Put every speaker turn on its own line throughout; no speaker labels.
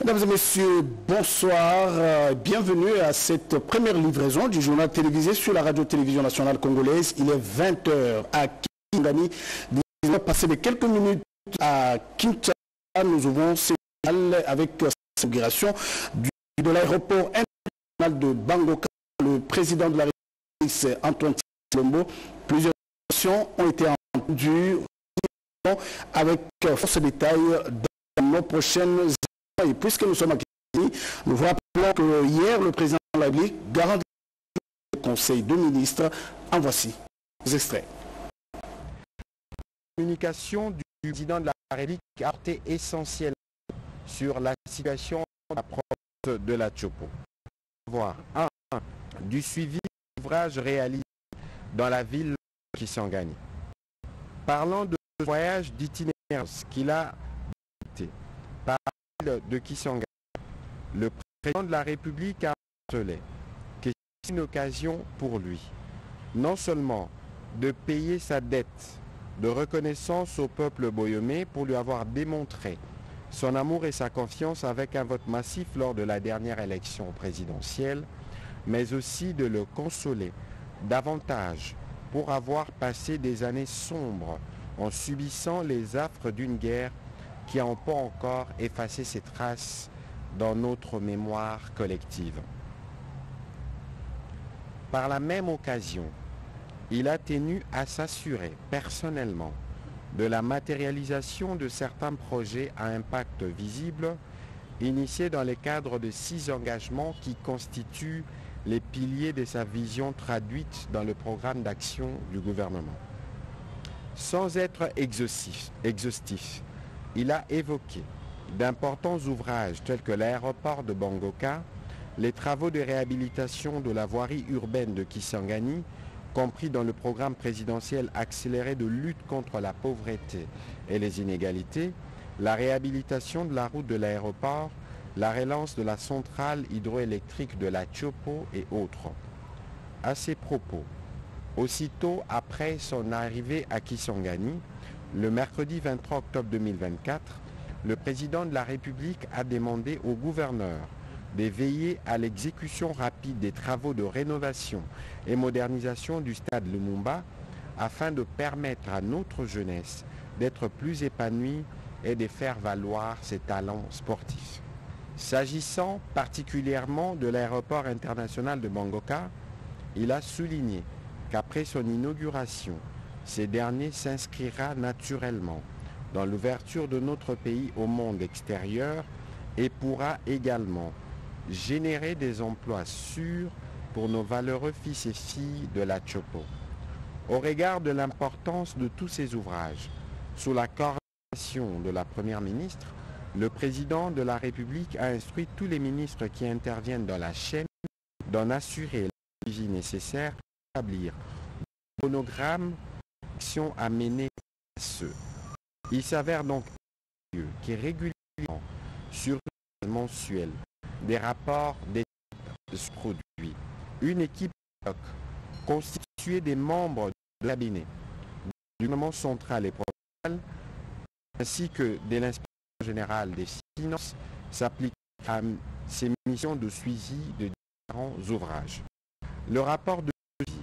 Mesdames et messieurs, bonsoir. Euh, bienvenue à cette première livraison du journal télévisé sur la radio-télévision nationale congolaise. Il est 20h à Kisangani. Passé de quelques minutes à Kinshasa, nous ouvrons ces avec cette de l'aéroport international de Bangoka. Le président de la République, Antoine Tshilombo. Plusieurs questions ont été entendues avec force détail dans nos prochaines et puisque nous sommes à nous vous rappelons que hier, le président de la République garantit le Conseil de ministres. En voici les extraits.
La communication du président de la République a été essentielle sur la situation de la province de la Chopo. Voir un du suivi d'ouvrages réalisés dans la ville qui s'en gagne. Parlant de voyage d'itinérance qu'il a par de Kisanga, le président de la République a rappelé que c'est une occasion pour lui, non seulement de payer sa dette de reconnaissance au peuple boyomé pour lui avoir démontré son amour et sa confiance avec un vote massif lors de la dernière élection présidentielle, mais aussi de le consoler davantage pour avoir passé des années sombres en subissant les affres d'une guerre qui n'ont pas encore effacé ses traces dans notre mémoire collective. Par la même occasion, il a tenu à s'assurer personnellement de la matérialisation de certains projets à impact visible initiés dans le cadre de six engagements qui constituent les piliers de sa vision traduite dans le programme d'action du gouvernement. Sans être exhaustif, exhaustif il a évoqué d'importants ouvrages tels que l'aéroport de Bangoka, les travaux de réhabilitation de la voirie urbaine de Kisangani, compris dans le programme présidentiel accéléré de lutte contre la pauvreté et les inégalités, la réhabilitation de la route de l'aéroport, la relance de la centrale hydroélectrique de la Chopo et autres. À ces propos, aussitôt après son arrivée à Kisangani, le mercredi 23 octobre 2024, le président de la République a demandé au gouverneur de veiller à l'exécution rapide des travaux de rénovation et modernisation du stade Lumumba afin de permettre à notre jeunesse d'être plus épanouie et de faire valoir ses talents sportifs. S'agissant particulièrement de l'aéroport international de Bangoka, il a souligné qu'après son inauguration, ces derniers s'inscrira naturellement dans l'ouverture de notre pays au monde extérieur et pourra également générer des emplois sûrs pour nos valeureux fils et filles de la Chopo. Au regard de l'importance de tous ces ouvrages, sous la coordination de la Première ministre, le président de la République a instruit tous les ministres qui interviennent dans la chaîne d'en assurer la nécessaire pour établir un à ceux. Il s'avère donc qui régulièrement sur mensuel des rapports des produits. Une équipe constituée des membres de l'ABINE, du gouvernement central et provincial, ainsi que de l'inspection générale des finances, s'applique à ces missions de suivi de différents ouvrages. Le rapport de suivi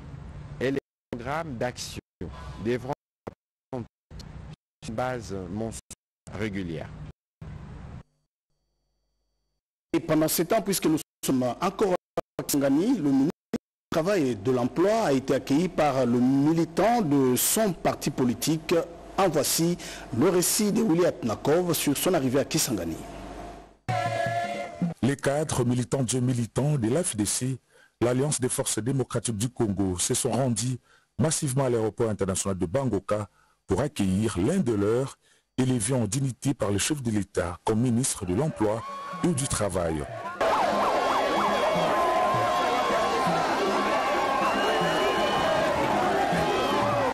est le programme d'action devront une base mensuelle régulière.
Et pendant ce temps, puisque nous sommes encore à Tsingani, le ministre du Travail et de l'Emploi a été accueilli par le militant de son parti politique. En voici le récit de William Nakov sur son arrivée à Kisangani.
Les cadres militants et militants de l'AFDC, l'Alliance des forces démocratiques du Congo, se sont rendus massivement à l'aéroport international de Bangoka pour accueillir l'un de leurs élevé en dignité par le chef de l'État comme ministre de l'Emploi et du Travail.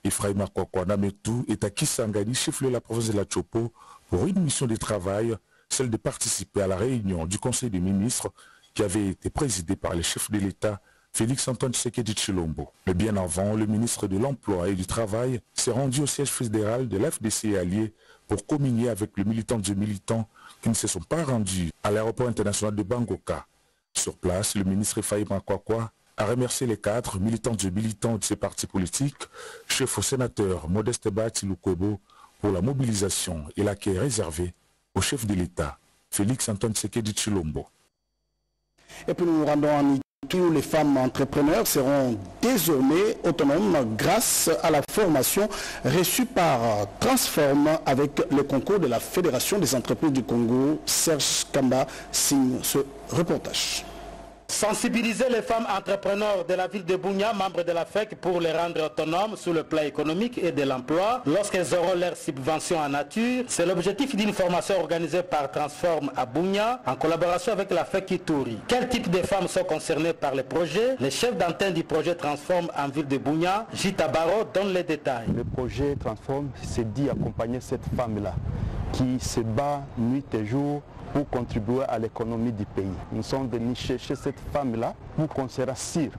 Ephraim Nametou est à Kisangani, chef de la province de la Chopo, pour une mission de travail, celle de participer à la réunion du Conseil des ministres qui avait été présidée par le chef de l'État Félix Antoine Tshisekedi Chilombo. Mais bien avant, le ministre de l'Emploi et du Travail s'est rendu au siège fédéral de l'FDC allié pour communier avec les militants et militants qui ne se sont pas rendus à l'aéroport international de Bangoka. Sur place, le ministre Faïm Makwakwa a remercié les cadres, militants et militants de ces partis politiques, chef au sénateur Modeste Bati Lukwebo, pour la mobilisation et l'accueil réservé au chef de l'État, Félix Antoine Sekedi Chilombo.
Tous les femmes entrepreneurs seront désormais autonomes grâce à la formation reçue par Transform avec le concours de la Fédération des entreprises du Congo. Serge Kamba signe ce reportage.
Sensibiliser les femmes entrepreneurs de la ville de Bounia, membres de la FEC, pour les rendre autonomes sur le plan économique et de l'emploi lorsqu'elles auront leurs subventions en nature, c'est l'objectif d'une formation organisée par Transform à Bounia en collaboration avec la FEC Ituri. Quel type de femmes sont concernées par le projet Le chef d'antenne du projet Transform en ville de Bounia, Gita Baro, donne les détails.
Le projet Transform s'est dit accompagner cette femme-là qui se bat nuit et jour contribuer à l'économie du pays. Nous sommes venus chercher cette femme-là pour qu'on se rassure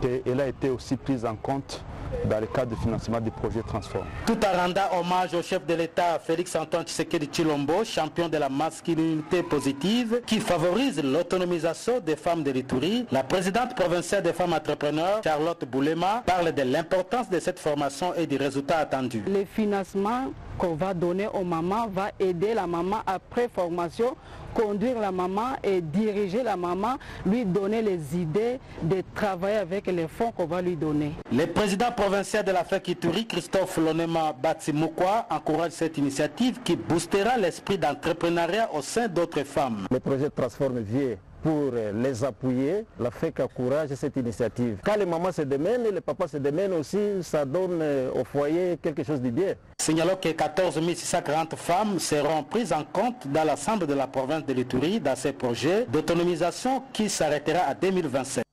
qu'elle a été aussi prise en compte dans le cadre du financement du projet Transform.
Tout en rendant hommage au chef de l'État Félix Antoine Tshisekedi Chilombo, champion de la masculinité positive, qui favorise l'autonomisation des femmes de l'Itourie, la présidente provinciale des femmes entrepreneurs, Charlotte Boulema, parle de l'importance de cette formation et des résultats attendus.
Le financement qu'on va donner aux mamans va aider la maman après formation, conduire la maman et diriger la maman, lui donner les idées de travailler avec les fonds qu'on va lui donner.
Le président provincial de la Ituri, Christophe Lonema Batsimukwa, encourage cette initiative qui boostera l'esprit d'entrepreneuriat au sein d'autres femmes.
Le projet Transforme Vie pour les appuyer, la FEC encourage cette initiative. Quand les mamans se démènent, les papas se démènent aussi, ça donne au foyer quelque chose de bien.
Signalons que 14 640 femmes seront prises en compte dans l'ensemble de la province de l'Itourie dans ces projets d'autonomisation qui s'arrêtera à 2027.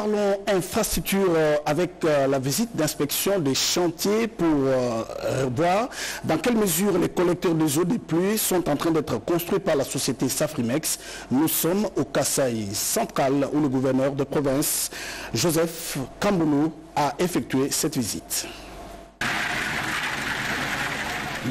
Parlons infrastructure avec la visite d'inspection des chantiers pour voir dans quelle mesure les collecteurs des eaux des pluies sont en train d'être construits par la société Safrimex. Nous sommes au Kassai central où le gouverneur de province, Joseph Kamboulou, a effectué cette visite.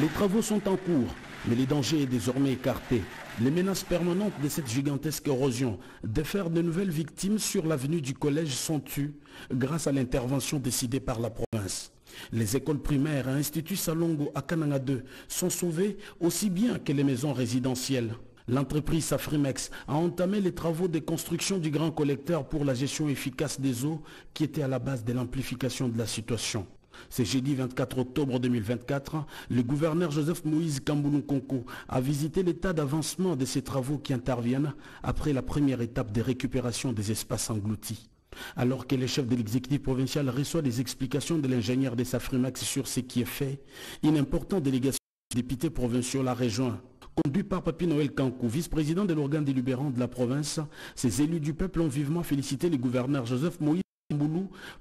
Les travaux sont en cours, mais les dangers est désormais écarté. Les menaces permanentes de cette gigantesque érosion de faire de nouvelles victimes sur l'avenue du collège sont tues grâce à l'intervention décidée par la province. Les écoles primaires et instituts Salongo à Kananga 2 sont sauvés aussi bien que les maisons résidentielles. L'entreprise Safrimex a entamé les travaux de construction du grand collecteur pour la gestion efficace des eaux qui était à la base de l'amplification de la situation. C'est jeudi 24 octobre 2024, le gouverneur Joseph Moïse Kamboulou Konko a visité l'état d'avancement de ces travaux qui interviennent après la première étape de récupération des espaces engloutis. Alors que le chef de l'exécutif provincial reçoit des explications de l'ingénieur de Safrimax sur ce qui est fait, une importante délégation des députés provinciaux l'a rejoint. Conduit par Papi Noël Kankou, vice-président de l'organe délibérant de la province, ces élus du peuple ont vivement félicité le gouverneur Joseph Moïse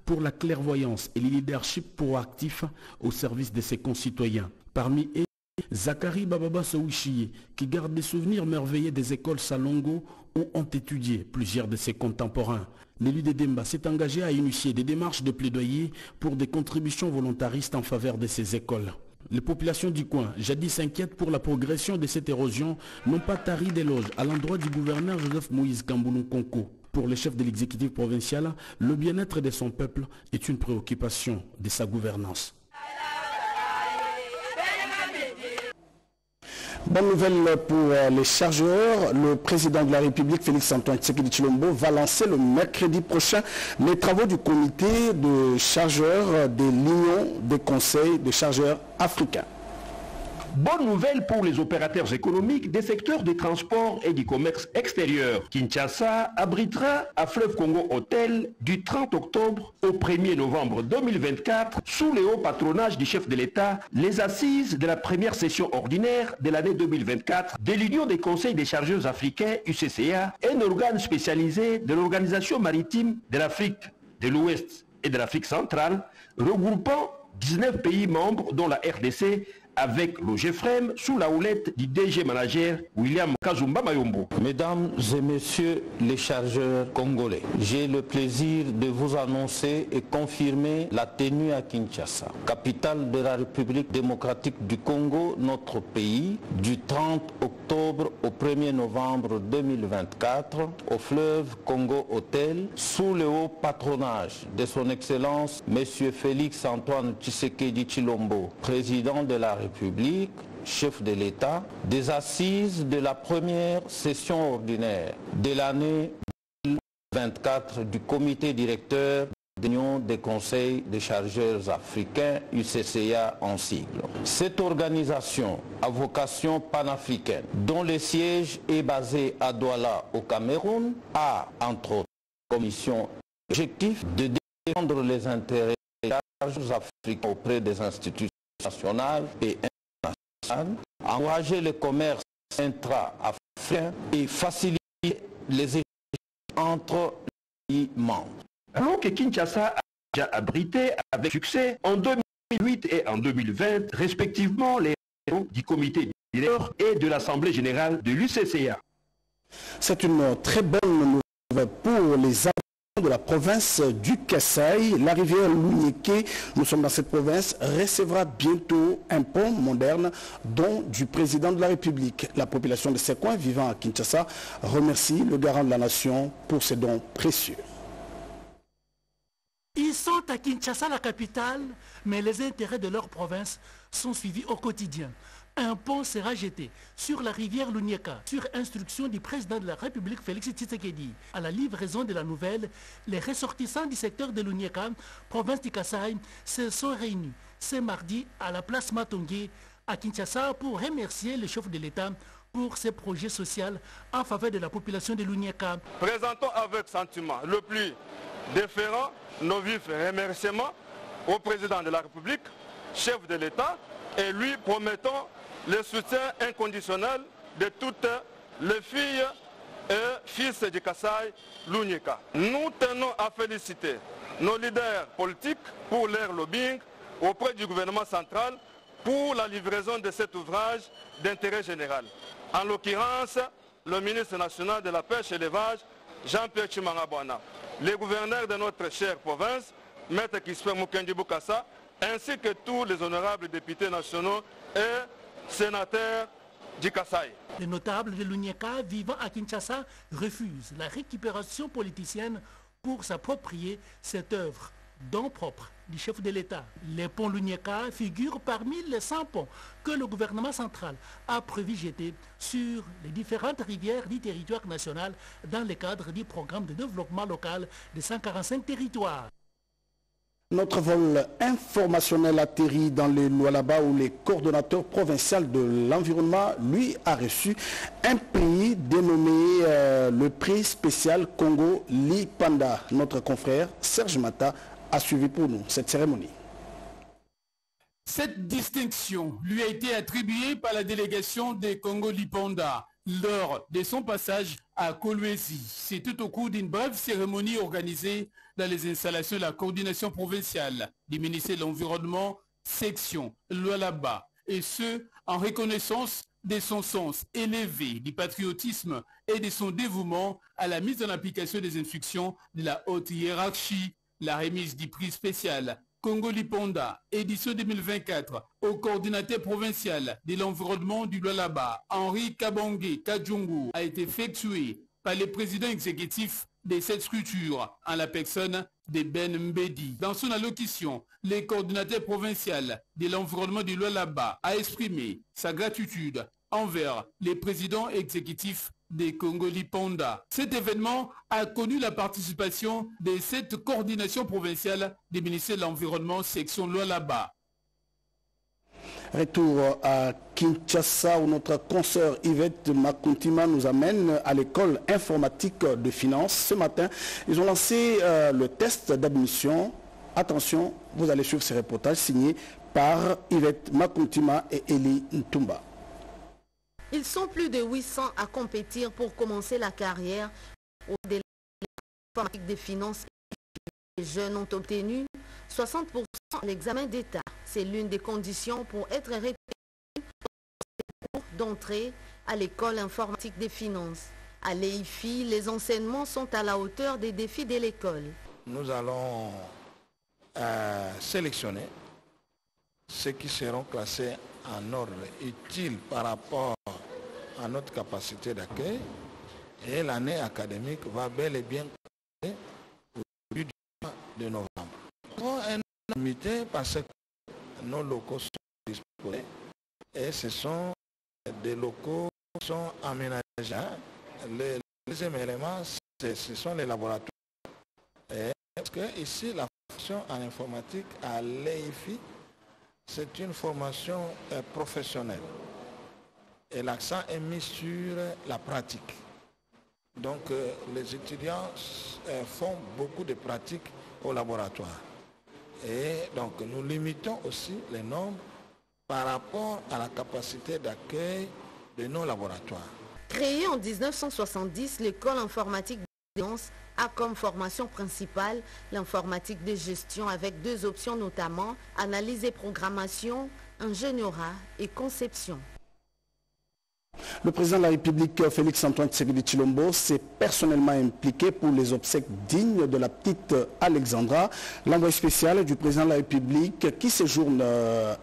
Pour la clairvoyance et le leadership proactif au service de ses concitoyens. Parmi eux, Zachary Bababa Sowichie, qui garde des souvenirs merveilleux des écoles Salongo où ont étudié plusieurs de ses contemporains. L'élu de Demba s'est engagé à initier des démarches de plaidoyer pour des contributions volontaristes en faveur de ces écoles. Les populations du coin, jadis s'inquiètent pour la progression de cette érosion, n'ont pas tari d'éloges à l'endroit du gouverneur Joseph Moïse Kamboulou Konko. Pour le chef de l'exécutif provincial, le bien-être de son peuple est une préoccupation de sa gouvernance.
Bonne nouvelle pour les chargeurs. Le président de la République, Félix Antoine Tshisekedi Chilombo, va lancer le mercredi prochain les travaux du comité de chargeurs de l'Union des conseils de chargeurs africains.
Bonne nouvelle pour les opérateurs économiques des secteurs des transports et du commerce extérieur. Kinshasa abritera à Fleuve Congo Hôtel du 30 octobre au 1er novembre 2024 sous le haut patronage du chef de l'État les assises de la première session ordinaire de l'année 2024 de l'Union des conseils des chargeurs africains UCCA, un organe spécialisé de l'Organisation maritime de l'Afrique de l'Ouest et de l'Afrique centrale regroupant 19 pays membres dont la RDC avec l'OGFREM sous la houlette du DG manager William Kazumba Mayombo.
Mesdames et messieurs les chargeurs congolais, j'ai le plaisir de vous annoncer et confirmer la tenue à Kinshasa, capitale de la République démocratique du Congo, notre pays, du 30 octobre au 1er novembre 2024 au fleuve Congo Hôtel sous le haut patronage de son Excellence Monsieur Félix Antoine Tshisekedi Chilombo, président de la République, chef de l'État, des assises de la première session ordinaire de l'année 2024 du comité directeur l'Union des conseils des chargeurs africains, UCCA en sigle. Cette organisation à vocation panafricaine, dont le siège est basé à Douala au Cameroun, a entre autres commission objectif de défendre les intérêts des chargeurs africains auprès des institutions nationales et internationales, encourager le commerce intra-africain et faciliter les échanges entre les pays membres.
Alors que Kinshasa a déjà abrité avec succès en 2008 et en 2020, respectivement, les réunions du comité directeur et de l'Assemblée générale de l'UCCA.
C'est une très bonne nouvelle pour les de la province du Kassai. La rivière Lounieke, nous sommes dans cette province, recevra bientôt un pont moderne don du président de la République. La population de ces coins vivant à Kinshasa remercie le garant de la nation pour ces dons précieux.
Ils sont à Kinshasa, la capitale, mais les intérêts de leur province sont suivis au quotidien. Un pont sera jeté sur la rivière Lunieka, sur instruction du président de la République Félix Tshisekedi. À la livraison de la nouvelle, les ressortissants du secteur de Lunieka, province du Kassai, se sont réunis ce mardi à la place Matongé à Kinshasa pour remercier le chef de l'État pour ses projets sociaux en faveur de la population de Lunieka.
Présentons avec sentiment le plus déférent nos vifs remerciements au président de la République, chef de l'État, et lui promettons le soutien inconditionnel de toutes les filles et fils du Kassai Lunika. Nous tenons à féliciter nos leaders politiques pour leur lobbying auprès du gouvernement central pour la livraison de cet ouvrage d'intérêt général. En l'occurrence, le ministre national de la Pêche et l'Élevage, Jean-Pierre Chimangabwana, les gouverneurs de notre chère province, Maître Kisper Mukendi Bukasa, ainsi que tous les honorables députés nationaux et sénateurs du Kassai.
Les notables de l'Unieka vivant à Kinshasa refusent la récupération politicienne pour s'approprier cette œuvre don propre du chef de l'État. Les ponts Lunieka figurent parmi les 100 ponts que le gouvernement central a prévu sur les différentes rivières du territoire national dans le cadre du programme de développement local de 145 territoires.
Notre vol informationnel atterrit dans le Lualaba où le coordonnateur provincial de l'environnement, lui, a reçu un prix dénommé euh, le prix spécial Congo Lipanda. Notre confrère Serge Mata a suivi pour nous cette cérémonie.
Cette distinction lui a été attribuée par la délégation des Congo Lipanda lors de son passage à Kolwezi. C'était au cours d'une brève cérémonie organisée dans les installations de la coordination provinciale du ministère de l'Environnement, section Lualaba, et ce, en reconnaissance de son sens élevé du patriotisme et de son dévouement à la mise en application des instructions de la haute hiérarchie, la remise du prix spécial Congo Liponda, édition 2024, au coordinateur provincial de l'environnement du Lualaba, Henri Kabongé Kajungu, a été effectué par le président exécutif de cette structure, en la personne de Ben Mbedi. Dans son allocution, le coordinateur provincial de l'environnement du Lualaba a exprimé sa gratitude envers les présidents exécutifs des Congoli Ponda. Cet événement a connu la participation de cette coordination provinciale des ministères de l'Environnement, section Lualaba.
Retour à Kinshasa où notre consoeur Yvette Makuntima nous amène à l'école informatique de finance. Ce matin, ils ont lancé euh, le test d'admission. Attention, vous allez suivre ces reportages signés par Yvette Makuntima et Eli Ntumba.
Ils sont plus de 800 à compétir pour commencer la carrière au l'informatique des finances. Les jeunes ont obtenu 60% à l'examen d'État. C'est l'une des conditions pour être repéré d'entrée à l'école informatique des finances. À l'EIFI, les enseignements sont à la hauteur des défis de l'école.
Nous allons euh, sélectionner ceux qui seront classés en ordre utile par rapport à notre capacité d'accueil et l'année académique va bel et bien commencer au début du mois de novembre. Un limité parce que nos locaux sont disposés et ce sont des locaux qui sont aménagés. Le deuxième élément, ce sont les laboratoires. Et parce que ici, la formation en informatique à l'EIFI, c'est une formation euh, professionnelle. Et l'accent est mis sur la pratique. Donc euh, les étudiants euh, font beaucoup de pratiques au laboratoire. Et donc nous limitons aussi les nombres par rapport à la capacité d'accueil de nos laboratoires.
Créée en 1970, l'école informatique de a comme formation principale l'informatique de gestion avec deux options notamment analyse et programmation, ingénierat et conception.
Le président de la République, Félix-Antoine Tshisekedi Chilombo, s'est personnellement impliqué pour les obsèques dignes de la petite Alexandra. L'envoyé spécial du président de la République qui séjourne euh,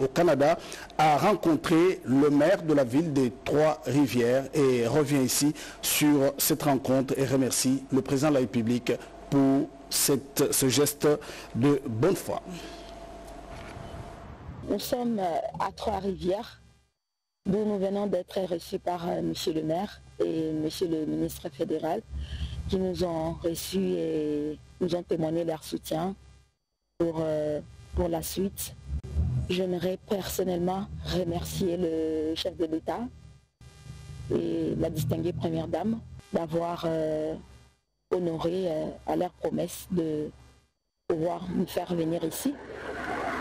au Canada a rencontré le maire de la ville des Trois-Rivières et revient ici sur cette rencontre et remercie le président de la République pour ce geste de bonne foi.
Nous sommes euh, à Trois-Rivières nous venons d'être reçus par euh, M. le maire et M. le ministre fédéral qui nous ont reçus et nous ont témoigné leur soutien pour, euh, pour la suite. J'aimerais personnellement remercier le chef de l'État et la distinguée Première Dame d'avoir euh, honoré à leur promesse de pouvoir nous faire venir ici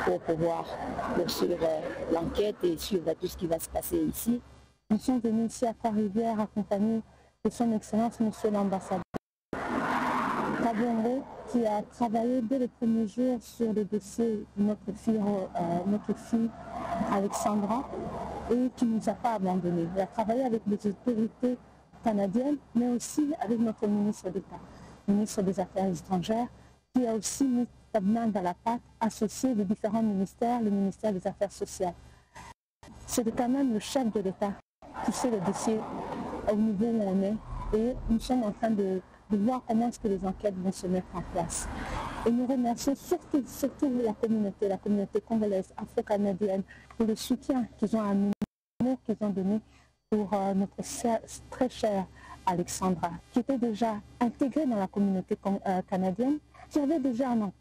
pour pouvoir poursuivre l'enquête et suivre tout ce qui va se passer ici.
Nous sommes venus ici à Trois-Rivières accompagnés de son Excellence Monsieur l'ambassadeur Kabongo qui a travaillé dès le premier jour sur le dossier de notre fille, euh, notre Alexandra et qui ne nous a pas abandonnés. Il a travaillé avec les autorités canadiennes mais aussi avec notre ministre d'État, ministre des Affaires étrangères qui a aussi mis dans la PAC associé de différents ministères, le ministère des Affaires sociales. C'est quand même le chef de l'État qui sait le dossier au niveau où on est et nous sommes en train de, voir comment est-ce que les enquêtes vont se mettre en place. Et nous remercions surtout, la communauté, la communauté congolaise, afro-canadienne, pour le soutien qu'ils ont amené, qu'ils ont donné pour euh, notre très chère Alexandra, qui était déjà intégrée dans la communauté euh, canadienne, qui avait déjà un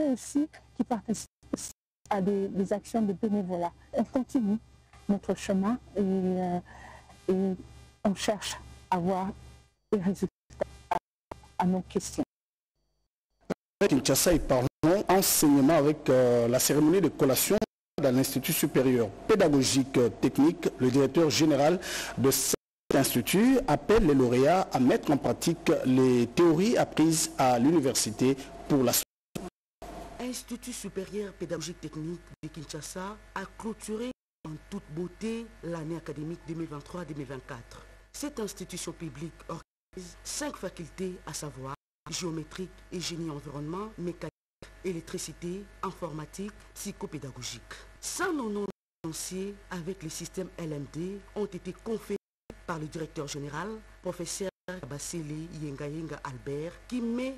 aussi qui participent à des, actions de bénévolat. On continue notre chemin et, euh, on cherche à avoir des résultats à, nos questions.
Kinshasa et parlons enseignement avec euh, la cérémonie de collation dans l'Institut supérieur pédagogique technique. Le directeur général de cet institut appelle les lauréats à mettre en pratique les théories apprises à l'université pour la
l'Institut supérieur pédagogique technique de Kinshasa a clôturé en toute beauté l'année académique 2023-2024. Cette institution publique organise cinq facultés à savoir géométrique et génie environnement, mécanique, électricité, informatique, psychopédagogique. 190 financiers avec le système LMD ont été conférés par le directeur général, professeur Bassili Yenga Albert, qui met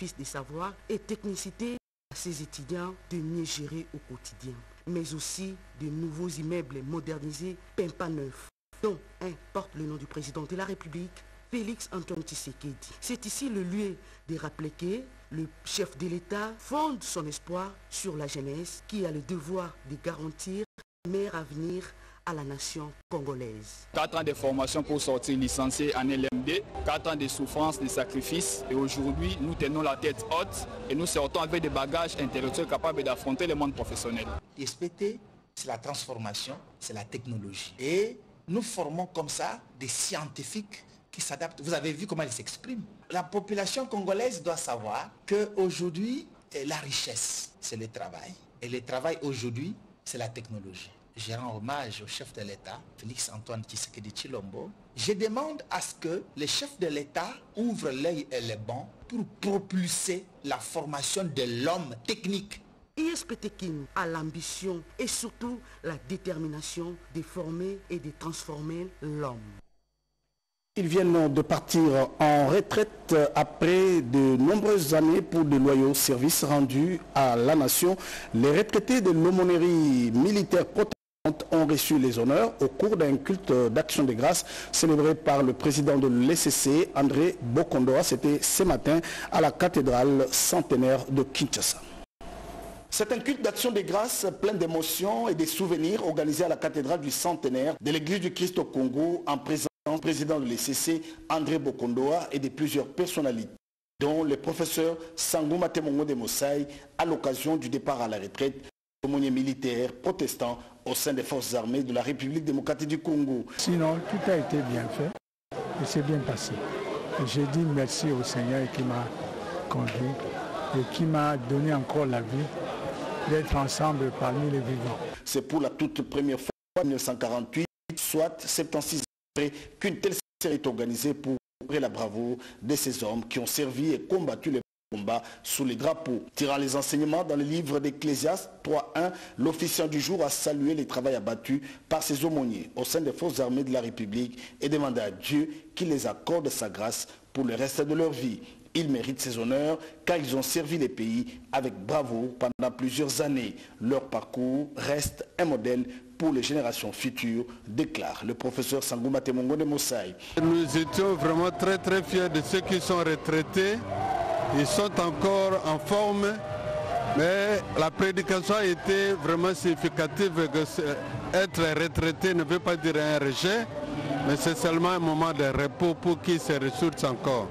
fils des savoirs et technicité à ces étudiants de mieux gérer au quotidien, mais aussi de nouveaux immeubles modernisés, peints pas neufs, dont un porte le nom du président de la République, Félix Antoine Tshisekedi. C'est ici le lieu de rappeler que le chef de l'État fonde son espoir sur la jeunesse qui a le devoir de garantir un meilleur avenir à la nation congolaise.
Quatre ans de formation pour sortir licencié en LMD, quatre ans de souffrance, de sacrifices. Et aujourd'hui, nous tenons la tête haute et nous sortons avec des bagages intellectuels capables d'affronter le monde professionnel.
SPT, c'est la transformation, c'est la technologie. Et nous formons comme ça des scientifiques qui s'adaptent. Vous avez vu comment ils s'expriment. La population congolaise doit savoir qu'aujourd'hui, la richesse, c'est le travail. Et le travail aujourd'hui, c'est la technologie. Je rends hommage au chef de l'État, Félix Antoine Tshisekedi Chilombo, je demande à ce que les chefs de l'État ouvrent l'œil et les bancs pour propulser la formation de l'homme technique.
ISPTKIN a l'ambition et surtout la détermination de former et de transformer l'homme?
Ils viennent de partir en retraite après de nombreuses années pour de loyaux services rendus à la nation. Les retraités de l'aumônerie militaire ont reçu les honneurs au cours d'un culte d'action de grâce célébré par le président de l'ECC, André Bokondoa. C'était ce matin à la cathédrale centenaire de Kinshasa. C'est un culte d'action de grâce plein d'émotions et de souvenirs organisé à la cathédrale du centenaire de l'église du Christ au Congo en présence du président de l'ECC, André Bokondoa, et de plusieurs personnalités, dont le professeur Sangou Matemongo de Mossai, à l'occasion du départ à la retraite aumônier militaire protestant au sein des forces armées de la République démocratique du Congo.
Sinon, tout a été bien fait et c'est bien passé. J'ai dit merci au Seigneur qui m'a conduit et qui m'a donné encore la vie d'être ensemble parmi les vivants.
C'est pour la toute première fois en 1948, soit 76 après, qu'une telle série est organisée pour la bravoure de ces hommes qui ont servi et combattu les combats sous les drapeaux. Tirant les enseignements dans le livre d'Ecclésiaste 3.1, l'officiant du jour a salué les travaux abattus par ses aumôniers au sein des forces armées de la République et demandé à Dieu qu'il les accorde sa grâce pour le reste de leur vie. Ils méritent ces honneurs car ils ont servi les pays avec bravoure pendant plusieurs années. Leur parcours reste un modèle pour les générations futures, déclare le professeur Sangouma Temongo de Mossai.
Nous étions vraiment très très fiers de ceux qui sont retraités. Ils sont encore en forme, mais la prédication a été vraiment significative. Être retraité ne veut pas dire un rejet, mais c'est seulement un moment de repos pour qu'ils se ressourcent encore.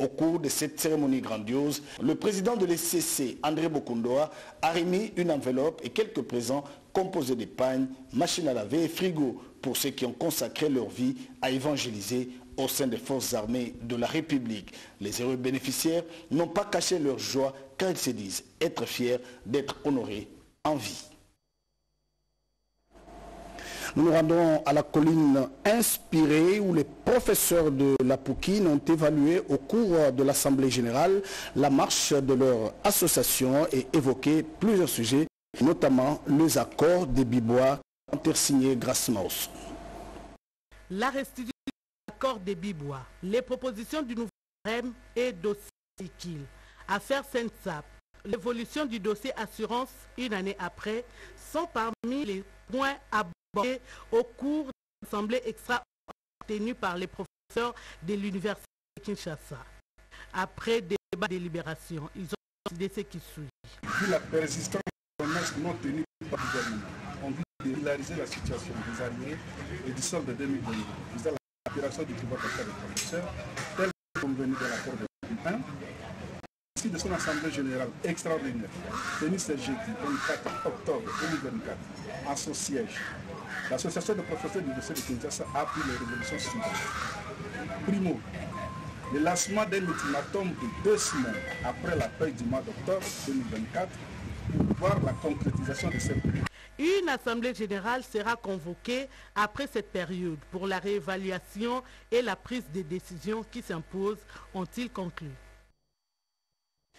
Au cours de cette cérémonie grandiose, le président de l'ECC, André Bokundoa, a remis une enveloppe et quelques présents composés de pagnes, machines à laver et frigo pour ceux qui ont consacré leur vie à évangéliser au sein des forces armées de la République. Les heureux bénéficiaires n'ont pas caché leur joie car ils se disent être fiers d'être honorés en vie. Nous nous rendons à la colline inspirée où les professeurs de la Poukine ont évalué au cours de l'Assemblée générale la marche de leur association et évoqué plusieurs sujets, notamment les accords des Bibois intersignés
restitution de l'accord des Bibois, les propositions du nouveau REM et dossier affaire SENSAP, l'évolution du dossier assurance une année après sont parmi les points abordés au cours de l'Assemblée extra tenue par les professeurs de l'Université de Kinshasa. Après débat de délibération, ils ont décidé ce qui suit.
Vu la persistance des promesses non tenues par le gouvernement, on veut régulariser la situation des arriérés et du solde de 2022. L'aspiration du pouvoir d'achat des professeurs, tel que convenu dans l'accord de 2001, ainsi de son assemblée générale extraordinaire, tenue ce jeudi 24 octobre 2024, en son siège. L'association de professeurs du lycée de Kinshasa a pris les révolutions suivantes. Primo, le lancement d'un ultimatum de deux semaines après la feuille du mois d'octobre 2024 pour voir la concrétisation de cette
Une assemblée générale sera convoquée après cette période pour la réévaluation et la prise des décisions qui s'imposent, ont-ils conclu.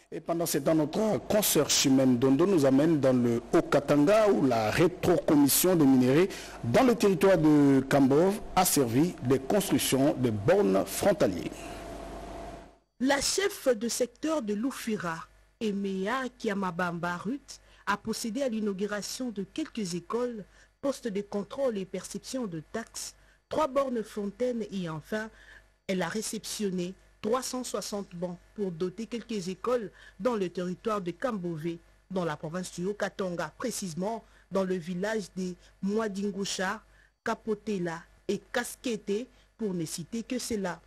Et pendant ce temps, notre consoeur Chimène Dondo nous amène dans le Haut-Katanga où la rétrocommission des minéraux dans le territoire de Kambov a servi de construction de bornes frontaliers.
La chef de secteur de Loufira, Emea Kiamabamba Ruth, a procédé à l'inauguration de quelques écoles, postes de contrôle et perception de taxes, trois bornes fontaines et enfin, elle a réceptionné 360 bancs pour doter quelques écoles dans le territoire de Kambové, dans la province du Haut-Katanga, précisément dans le village des Mwadingoucha, Kapotela et Kaskete, pour ne citer que cela.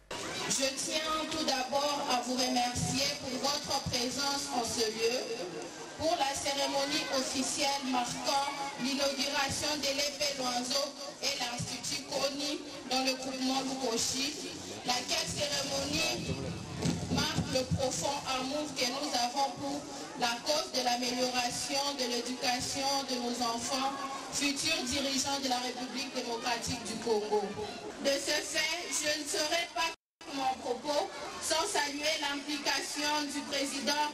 Je tiens tout d'abord à vous remercier pour votre présence en ce lieu pour la cérémonie officielle marquant l'inauguration de l'épée d'oiseau et l'Institut Koni dans le groupement Lukoshi, laquelle cérémonie marque le profond amour que nous avons pour la cause de l'amélioration de l'éducation de nos enfants, futurs dirigeants de la République démocratique du Congo. De ce fait, je ne serai pas mon propos sans saluer l'implication du président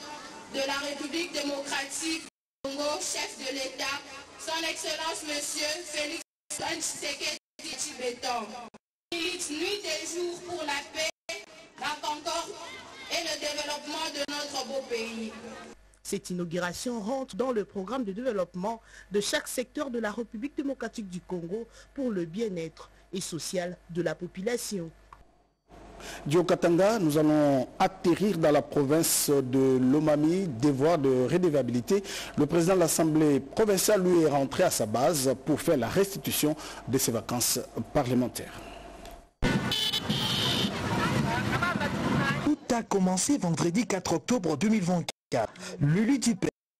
de la République démocratique du Congo, chef de l'État, son Excellence Monsieur Félix Tshisekedi Tibétan. milite nuit et jour pour la paix, la concorde et le développement de notre beau pays.
Cette inauguration rentre dans le programme de développement de chaque secteur de la République démocratique du Congo pour le bien-être et social de la population.
Diokatanga, nous allons atterrir dans la province de Lomami, devoir de redevabilité. Le président de l'Assemblée provinciale, lui, est rentré à sa base pour faire la restitution de ses vacances parlementaires.
Tout a commencé vendredi 4 octobre 2024. Lulu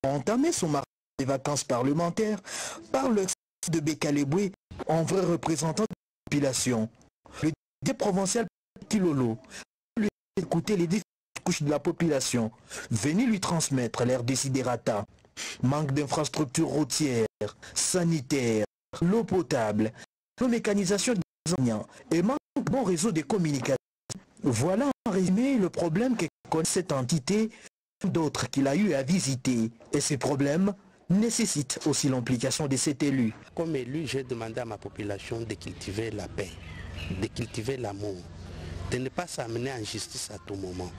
a entamé son marché des vacances parlementaires par le de Bekaleboué en vrai représentant de la population. Tilolo lui a écouté les différentes couches de la population, venu lui transmettre leurs desiderata. Manque d'infrastructures routières, sanitaires, l'eau potable, la mécanisation des enseignants et manque de bon réseau de communication. Voilà en résumé le problème que connaît cette entité, d'autres qu'il a eu à visiter. Et ces problèmes nécessitent aussi l'implication de cet élu.
Comme élu, j'ai demandé à ma population de cultiver la paix, de cultiver l'amour, de ne pas s'amener en justice à tout moment.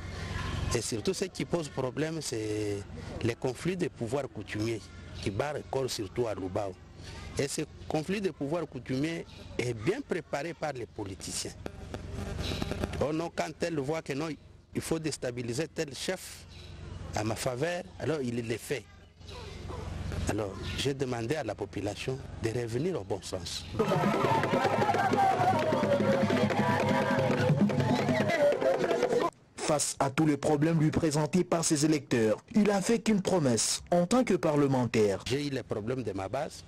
Et surtout, ce qui pose problème, c'est les conflits de pouvoir coutumiers qui barrent corps surtout à Lubao. Et ce conflit de pouvoir coutumier est bien préparé par les politiciens. Oh non, quand elle voit que non, il faut déstabiliser tel chef à ma faveur, alors il le fait. Alors, j'ai demandé à la population de revenir au bon sens.
Face à tous les problèmes lui présentés par ses électeurs, il a fait qu'une promesse en tant que parlementaire.
J'ai eu les problèmes de ma base,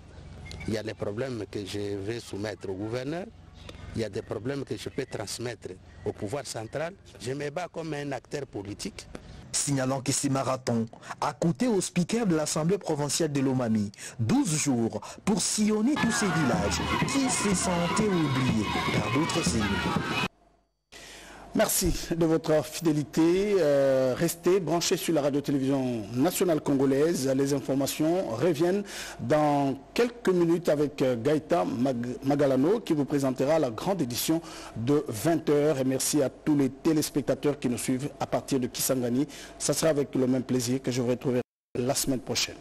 il y a les problèmes que je vais soumettre au gouverneur, il y a des problèmes que je peux transmettre au pouvoir central. Je me bats comme un acteur politique.
Signalant que ces marathons a coûté au speaker de l'Assemblée provinciale de Lomami 12 jours pour sillonner tous ces villages qui se sentaient oubliés par d'autres élus.
Merci de votre fidélité. Euh, restez branchés sur la radio-télévision nationale congolaise. Les informations reviennent dans quelques minutes avec euh, Gaëta Mag Magalano qui vous présentera la grande édition de 20h. Et merci à tous les téléspectateurs qui nous suivent à partir de Kisangani. Ça sera avec le même plaisir que je vous retrouverai la semaine prochaine.